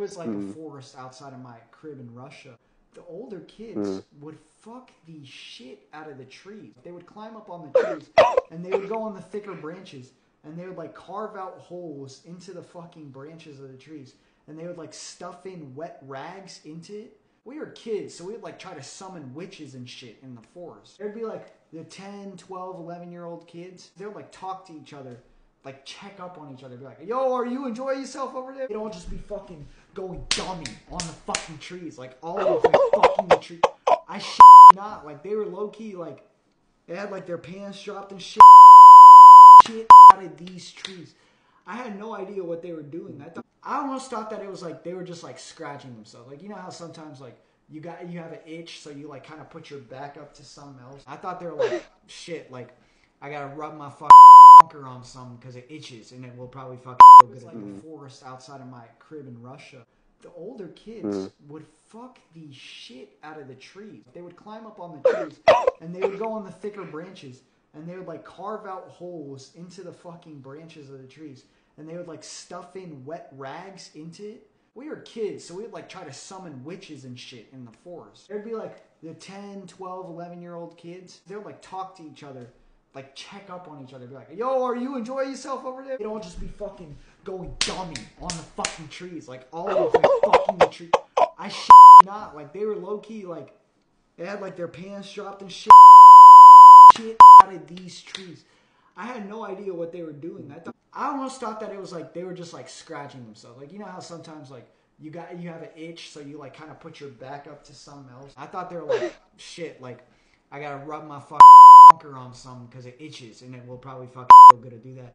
Was like Mm. a forest outside of my crib in Russia. The older kids Mm. would fuck the shit out of the trees. They would climb up on the trees and they would go on the thicker branches and they would like carve out holes into the fucking branches of the trees and they would like stuff in wet rags into it. We were kids, so we would like try to summon witches and shit in the forest. There'd be like the 10, 12, 11 year old kids. They would like talk to each other, like check up on each other. Be like, yo, are you enjoying yourself over there? They'd all just be fucking going dummy on the fucking trees. Like all of them fucking the. I shit not. Like they were low key, like they had like their pants dropped and shit. Shit out of these trees. I had no idea what they were doing. I thought I almost thought that it was like they were just like scratching themselves. Like you know how sometimes like you got you have an itch, so you like kind of put your back up to something else. I thought they were like shit. Like I gotta rub my fucking on some because it itches, and it will probably fucking feel good. It was like mm-hmm. a forest outside of my crib in Russia. The older kids mm. would fuck the shit out of the trees. They would climb up on the trees and they would go on the thicker branches and they would like carve out holes into the fucking branches of the trees and they would like stuff in wet rags into it. We were kids, so we would like try to summon witches and shit in the forest. There'd be like the 10, 12, 11 year old kids. They would like talk to each other, like check up on each other. Be like, yo, are you enjoying yourself over there? They'd all just be fucking going dummy on the fucking trees. Like all of them fucking the. I shit not. Like they were low key, like they had like their pants dropped and shit. Shit out of these trees. I had no idea what they were doing. I thought I almost thought that it was like they were just like scratching themselves. Like you know how sometimes like you got you have an itch, so you like kind of put your back up to something else. I thought they were like shit. Like I gotta rub my fucking on some because it itches, and it will probably fucking feel good to do that.